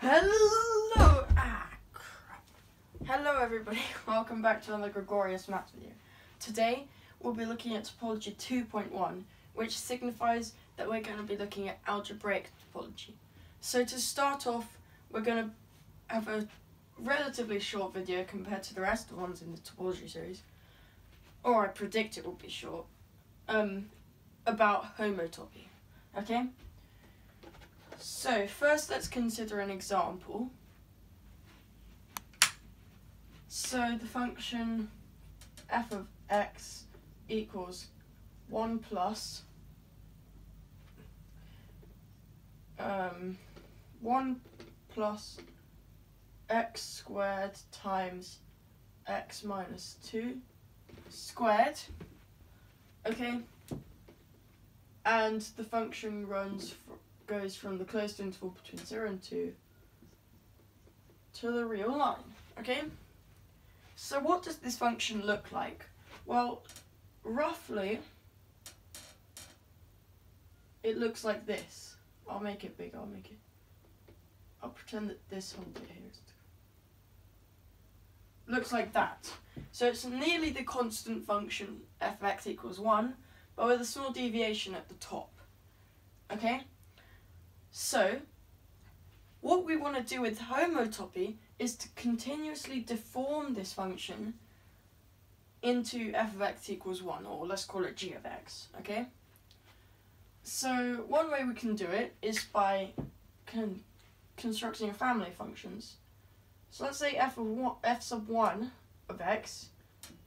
Hello! Ah, crap. Hello, everybody. Welcome back to another Gregorious Maths video. Today, we'll be looking at topology 2.1, which signifies that we're going to be looking at algebraic topology. So to start off, we're going to have a relatively short video compared to the rest of the ones in the topology series, or I predict it will be short, um, about homotopy. Okay? So, first let's consider an example. So, the function f of x equals 1 plus um, 1 plus x squared times x minus 2 squared. Okay? And the function runs goes from the closed interval between 0 and 2 to the real line. Okay? So what does this function look like? Well, roughly, it looks like this. I'll make it big, I'll make it. I'll pretend that this whole bit here is. Looks like that. So it's nearly the constant function f of x equals 1, but with a small deviation at the top. Okay? So, what we want to do with homotopy is to continuously deform this function into f of x equals 1, or let's call it g of x, okay? So, one way we can do it is by con constructing a family of functions. So let's say f of one, f sub 1 of x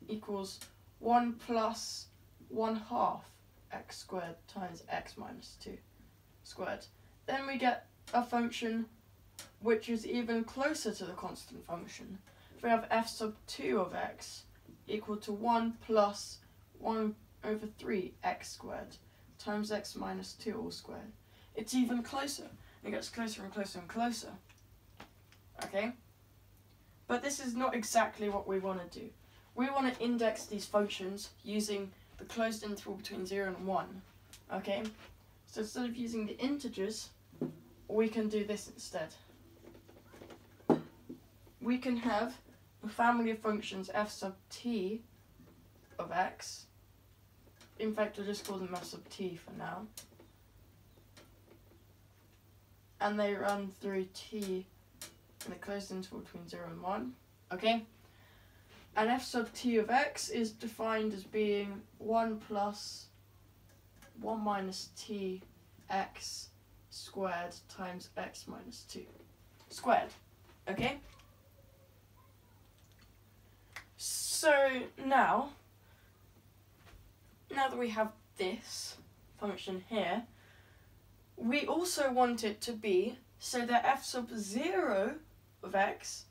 equals 1 plus 1 half x squared times x minus 2 squared. Then we get a function which is even closer to the constant function. If we have f sub 2 of x equal to 1 plus 1 over 3 x squared times x minus 2 all squared. It's even closer. It gets closer and closer and closer. Okay? But this is not exactly what we want to do. We want to index these functions using the closed interval between 0 and 1. Okay? So instead of using the integers, we can do this instead. We can have a family of functions f sub t of x. In fact, I'll just call them f sub t for now. And they run through t in the closed interval between 0 and 1. Okay? And f sub t of x is defined as being 1 plus 1 minus t x squared times x minus 2 squared. Okay? So now, now that we have this function here, we also want it to be so that f sub 0 of x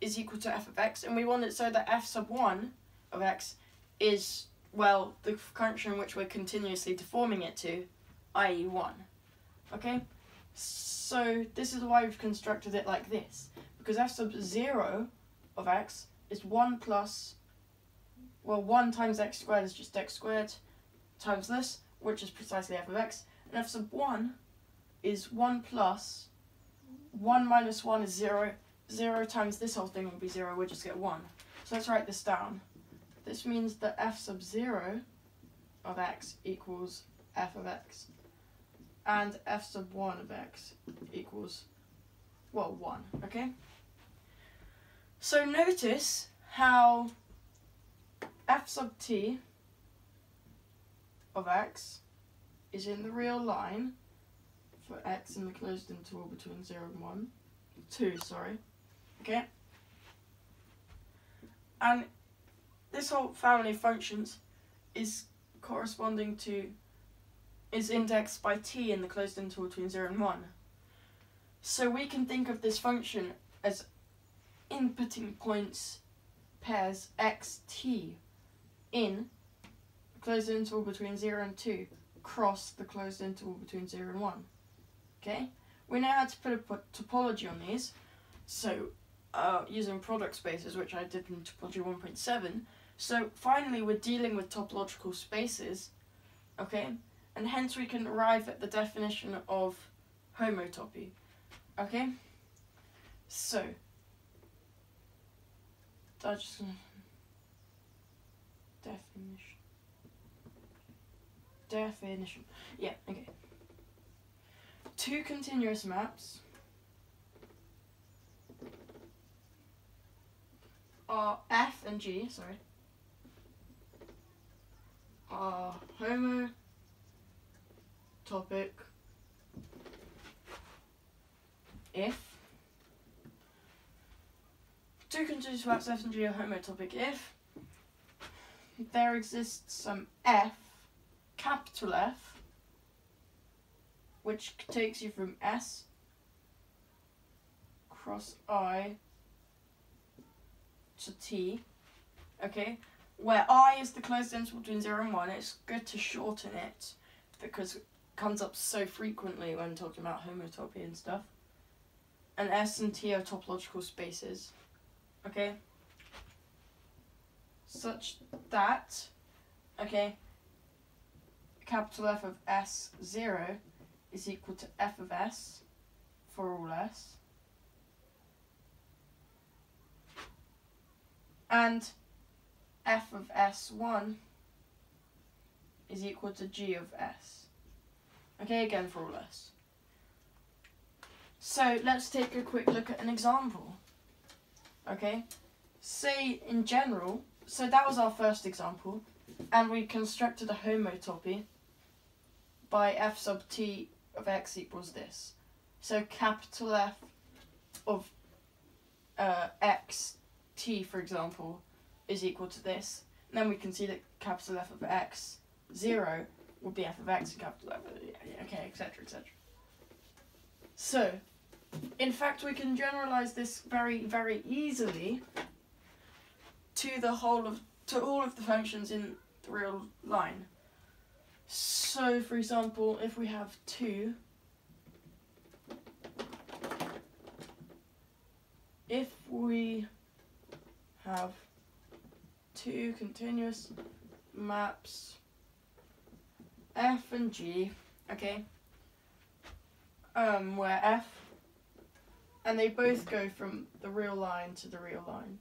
is equal to f of x, and we want it so that f sub 1 of x is, well, the function which we're continuously deforming it to, i.e. 1. Okay? So this is why we've constructed it like this. Because f sub 0 of x is 1 plus, well, 1 times x squared is just x squared times this, which is precisely f of x. And f sub 1 is 1 plus 1 minus 1 is 0. 0 times this whole thing will be 0. We'll just get 1. So let's write this down. This means that f sub 0 of x equals f of x and f sub 1 of x equals, well, 1, okay? So notice how f sub t of x is in the real line for x in the closed interval between 0 and 1, 2, sorry, okay? And this whole family of functions is corresponding to is indexed by t in the closed interval between 0 and 1. So we can think of this function as inputting points pairs xt in the closed interval between 0 and 2 cross the closed interval between 0 and 1. Okay? We know how to put a topology on these. So, uh, using product spaces, which I did in topology 1.7. So, finally, we're dealing with topological spaces. Okay? And hence we can arrive at the definition of homotopy. Okay? So, I just definition. Definition. Yeah, okay. Two continuous maps are F and G, sorry, are homotopic if. Two continuous maps F and are homotopic. If there exists some F, capital F, which takes you from S cross I to T, okay, where I is the closed interval between 0 and 1, it's good to shorten it because comes up so frequently when talking about homotopy and stuff. And S and T are topological spaces, okay? Such that, okay, capital F of S0 is equal to F of S for all S. And f of s1 is equal to g of s. Okay, again for all s. So let's take a quick look at an example. Okay, say in general, so that was our first example, and we constructed a homotopy by f sub t of x equals this. So capital F of uh, x t, for example, is equal to this, and then we can see that capital F of x, 0, would be f of x capital F of, okay, etc., etc. So, in fact, we can generalize this very, very easily to the whole of, to all of the functions in the real line. So, for example, if we have 2, if we have two continuous maps f and g, okay, um, where f, and they both go from the real line to the real line.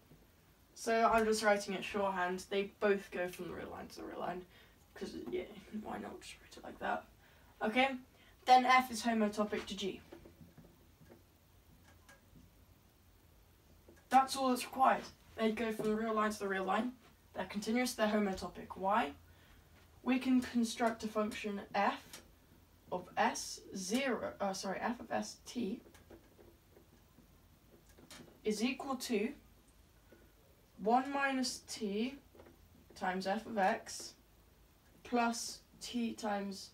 So I'm just writing it shorthand, they both go from the real line to the real line, because, yeah, why not just write it like that. Okay, then f is homotopic to g. That's all that's required. They go from the real line to the real line. They're continuous, they're homotopic. Why? We can construct a function f of s zero, uh, sorry, f of st is equal to 1 minus t times f of x plus t times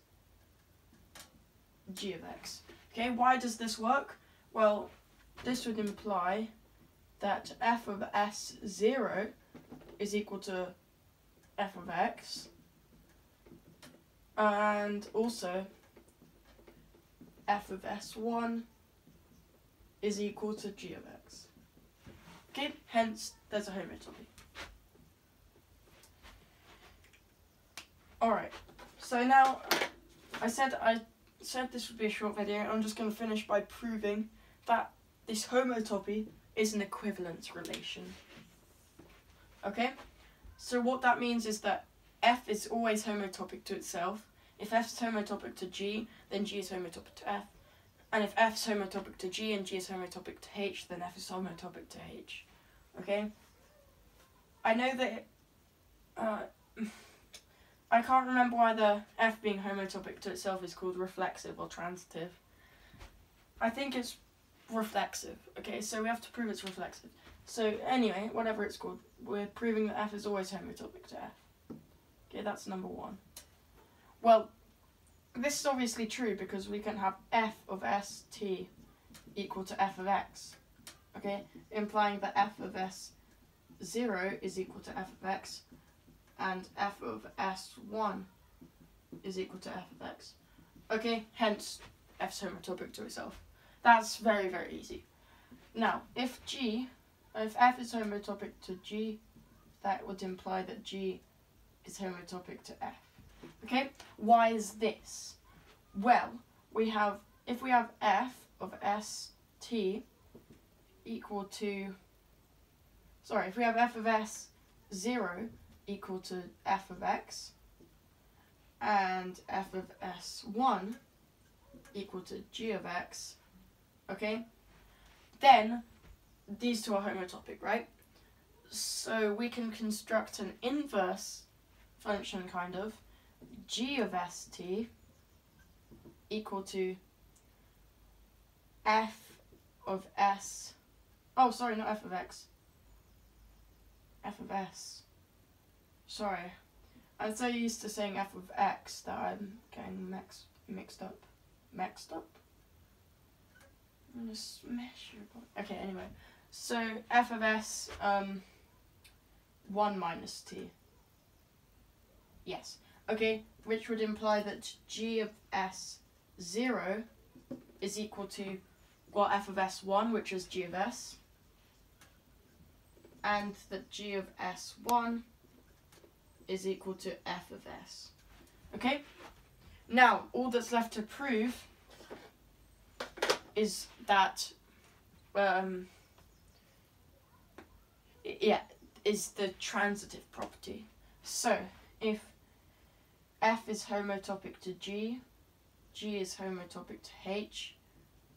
g of x. Okay, why does this work? Well, this would imply that f of s0 is equal to f of x and also f of s1 is equal to g of x. Okay, hence there's a homotopy. Alright, so now I said I said this would be a short video. I'm just going to finish by proving that this homotopy is an equivalence relation. Okay? So what that means is that F is always homotopic to itself. If F is homotopic to G, then G is homotopic to F. And if F is homotopic to G and G is homotopic to H, then F is homotopic to H. Okay? I know that... Uh, I can't remember why the F being homotopic to itself is called reflexive or transitive. I think it's reflexive. Okay, so we have to prove it's reflexive. So anyway, whatever it's called, we're proving that f is always homotopic to f. Okay, that's number one. Well, this is obviously true because we can have f of st equal to f of x. Okay, implying that f of s0 is equal to f of x and f of s1 is equal to f of x. Okay, hence f is homotopic to itself. That's very, very easy. Now, if G, if F is homotopic to G, that would imply that G is homotopic to F. Okay, why is this? Well, we have, if we have F of ST equal to, sorry, if we have f of s 0 equal to f of x, and f of s1 equal to g of x, okay, then these two are homotopic, right? So we can construct an inverse function, kind of, g of st equal to f of s. Oh, sorry, not f of x. f of s. Sorry. I'm so used to saying f of x that I'm getting mixed mixed up. Mixed up? I'm gonna smash your body. Okay, anyway. So f of s, um, 1 minus t. Yes. Okay, which would imply that g of s 0 is equal to, well, f of s1, which is g of s, and that g of s1 is equal to f of s. Okay? Now, all that's left to prove is that, um, yeah, is the transitive property. So, if f is homotopic to g, g is homotopic to h,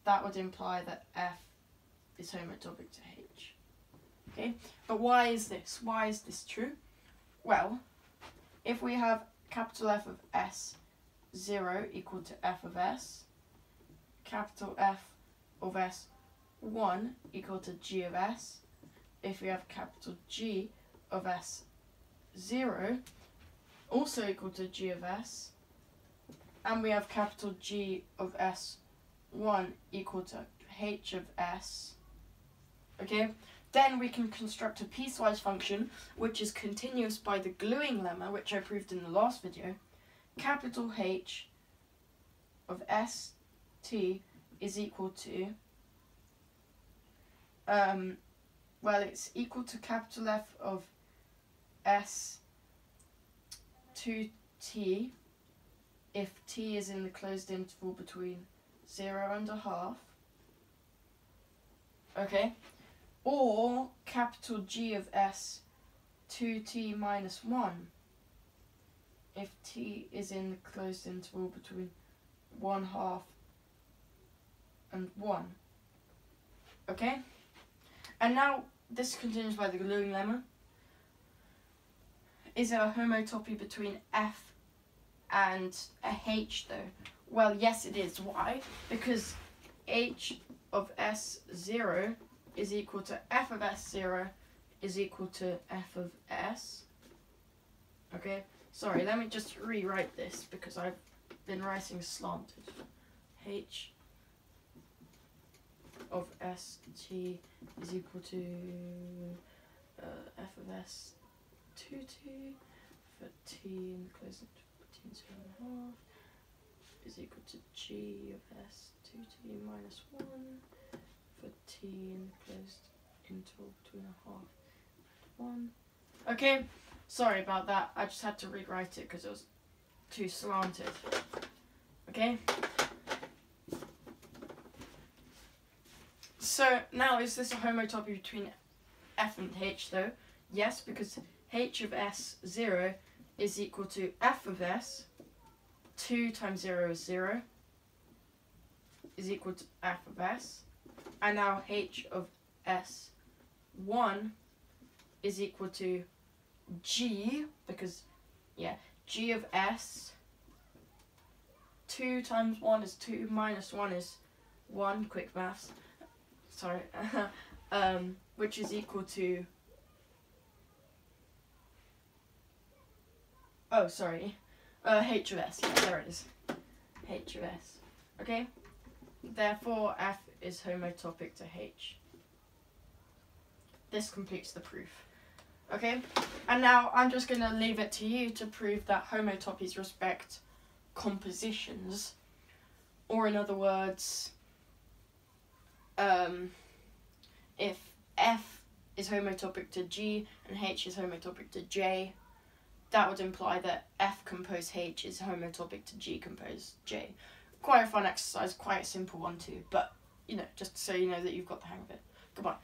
that would imply that f is homotopic to h. Okay, but why is this? Why is this true? Well, if we have capital F of S 0 equal to f of s, capital F of s 1 equal to g of s, if we have capital G of s 0 also equal to g of s, and we have capital G of s 1 equal to h of s, okay, then we can construct a piecewise function which is continuous by the gluing lemma, which I proved in the last video. Capital H of S T is equal to, um, well, it's equal to capital F of s 2t if t is in the closed interval between 0 and a half. Okay? or capital G of S 2t minus 1 if t is in the closed interval between 1 half and 1. Okay? And now this continues by the gluing lemma. Is there a homotopy between f and a h though? Well, yes it is. Why? Because h of s0 is equal to f of s0 is equal to f of s. Okay, sorry, let me just rewrite this because I've been writing slanted. h of st is equal to uh, f of s 2t for t in the closing t and 0 and a half is equal to g of s 2t minus 1 for t in the closed interval between a half one. Okay, sorry about that. I just had to rewrite it because it was too slanted. Okay. So now is this a homotopy between f and h though? Yes, because h of s 0 is equal to f of s. 2 times 0 is 0 is equal to f of s. And now h of s1 is equal to g, because, yeah, g of s, 2 times 1 is 2, minus 1 is 1, quick maths, sorry, um, which is equal to, oh, sorry, uh, h of s, yeah, there it is, h of s, okay? Therefore, f is homotopic to H. This completes the proof. Okay, and now I'm just going to leave it to you to prove that homotopies respect compositions, or in other words, um, if F is homotopic to G and H is homotopic to J, that would imply that F compose H is homotopic to G compose J quite a fun exercise, quite a simple one too, but you know, just so you know that you've got the hang of it. Goodbye.